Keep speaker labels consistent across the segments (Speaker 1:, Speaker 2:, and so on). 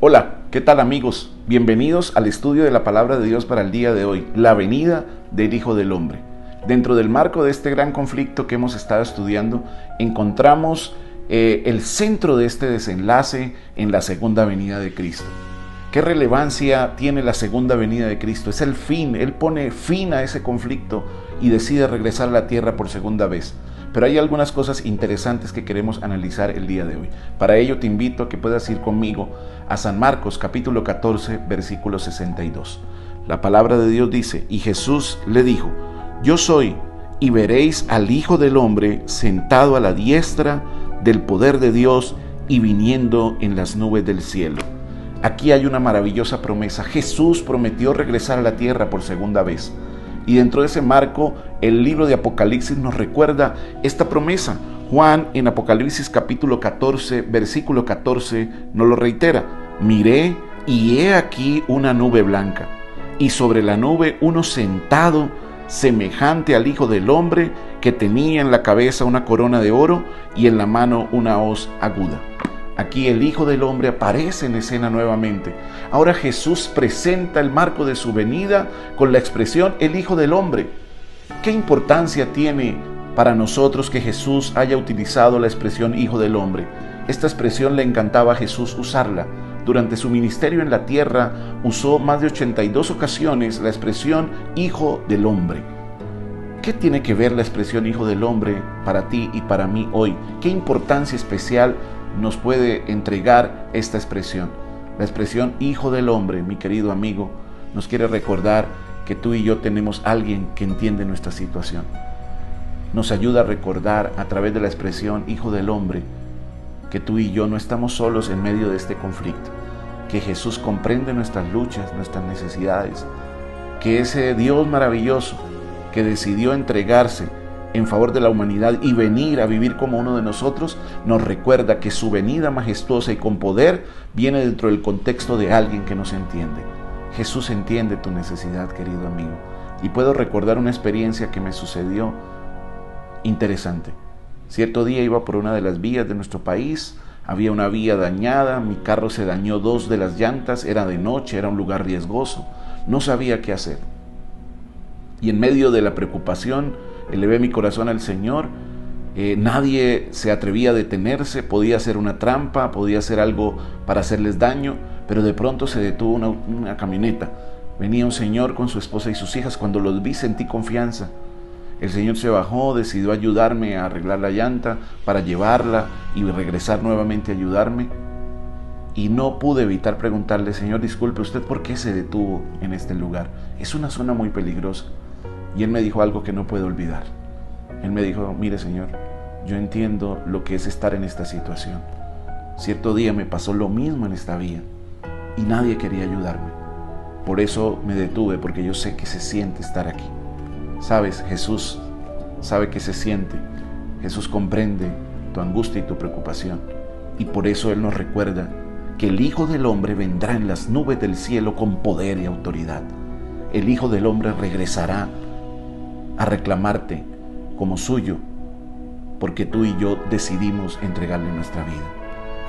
Speaker 1: Hola, ¿qué tal amigos? Bienvenidos al estudio de la palabra de Dios para el día de hoy, la venida del Hijo del Hombre. Dentro del marco de este gran conflicto que hemos estado estudiando, encontramos eh, el centro de este desenlace en la segunda venida de Cristo. ¿Qué relevancia tiene la segunda venida de Cristo? Es el fin, Él pone fin a ese conflicto y decide regresar a la tierra por segunda vez. Pero hay algunas cosas interesantes que queremos analizar el día de hoy. Para ello te invito a que puedas ir conmigo a San Marcos capítulo 14 versículo 62. La palabra de Dios dice, y Jesús le dijo, yo soy, y veréis al Hijo del Hombre sentado a la diestra del poder de Dios y viniendo en las nubes del cielo. Aquí hay una maravillosa promesa. Jesús prometió regresar a la tierra por segunda vez. Y dentro de ese marco, el libro de Apocalipsis nos recuerda esta promesa. Juan en Apocalipsis capítulo 14, versículo 14, nos lo reitera. Miré y he aquí una nube blanca, y sobre la nube uno sentado, semejante al Hijo del Hombre, que tenía en la cabeza una corona de oro y en la mano una hoz aguda. Aquí el Hijo del Hombre aparece en escena nuevamente. Ahora Jesús presenta el marco de su venida con la expresión el Hijo del Hombre. ¿Qué importancia tiene para nosotros que Jesús haya utilizado la expresión Hijo del Hombre? Esta expresión le encantaba a Jesús usarla. Durante su ministerio en la tierra usó más de 82 ocasiones la expresión Hijo del Hombre. ¿Qué tiene que ver la expresión Hijo del Hombre para ti y para mí hoy? ¿Qué importancia especial nos puede entregar esta expresión. La expresión Hijo del Hombre, mi querido amigo, nos quiere recordar que tú y yo tenemos alguien que entiende nuestra situación. Nos ayuda a recordar a través de la expresión Hijo del Hombre que tú y yo no estamos solos en medio de este conflicto, que Jesús comprende nuestras luchas, nuestras necesidades, que ese Dios maravilloso que decidió entregarse en favor de la humanidad y venir a vivir como uno de nosotros, nos recuerda que su venida majestuosa y con poder viene dentro del contexto de alguien que nos entiende. Jesús entiende tu necesidad, querido amigo. Y puedo recordar una experiencia que me sucedió interesante. Cierto día iba por una de las vías de nuestro país, había una vía dañada, mi carro se dañó dos de las llantas, era de noche, era un lugar riesgoso, no sabía qué hacer. Y en medio de la preocupación, elevé mi corazón al Señor. Eh, nadie se atrevía a detenerse, podía ser una trampa, podía ser algo para hacerles daño, pero de pronto se detuvo una, una camioneta. Venía un señor con su esposa y sus hijas. Cuando los vi sentí confianza. El Señor se bajó, decidió ayudarme a arreglar la llanta para llevarla y regresar nuevamente a ayudarme. Y no pude evitar preguntarle, Señor, disculpe, ¿usted por qué se detuvo en este lugar? Es una zona muy peligrosa. Y él me dijo algo que no puedo olvidar. Él me dijo, mire Señor, yo entiendo lo que es estar en esta situación. Cierto día me pasó lo mismo en esta vía y nadie quería ayudarme. Por eso me detuve, porque yo sé que se siente estar aquí. Sabes, Jesús sabe que se siente. Jesús comprende tu angustia y tu preocupación. Y por eso Él nos recuerda que el Hijo del Hombre vendrá en las nubes del cielo con poder y autoridad. El Hijo del Hombre regresará a reclamarte como suyo, porque tú y yo decidimos entregarle nuestra vida.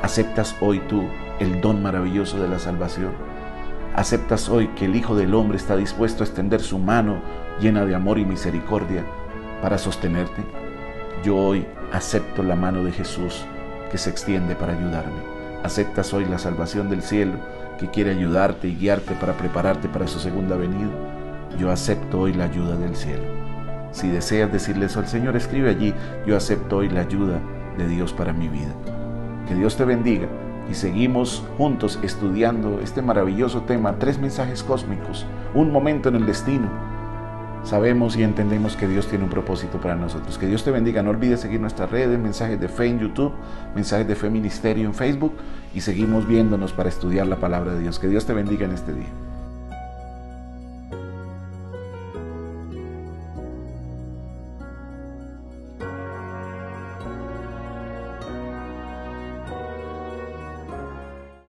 Speaker 1: ¿Aceptas hoy tú el don maravilloso de la salvación? ¿Aceptas hoy que el Hijo del Hombre está dispuesto a extender su mano llena de amor y misericordia para sostenerte? Yo hoy acepto la mano de Jesús que se extiende para ayudarme. ¿Aceptas hoy la salvación del cielo que quiere ayudarte y guiarte para prepararte para su segunda venida? Yo acepto hoy la ayuda del cielo. Si deseas decirle eso al Señor, escribe allí, yo acepto hoy la ayuda de Dios para mi vida. Que Dios te bendiga y seguimos juntos estudiando este maravilloso tema, tres mensajes cósmicos, un momento en el destino. Sabemos y entendemos que Dios tiene un propósito para nosotros. Que Dios te bendiga. No olvides seguir nuestras redes, mensajes de fe en YouTube, mensajes de fe ministerio en Facebook y seguimos viéndonos para estudiar la palabra de Dios. Que Dios te bendiga en este día.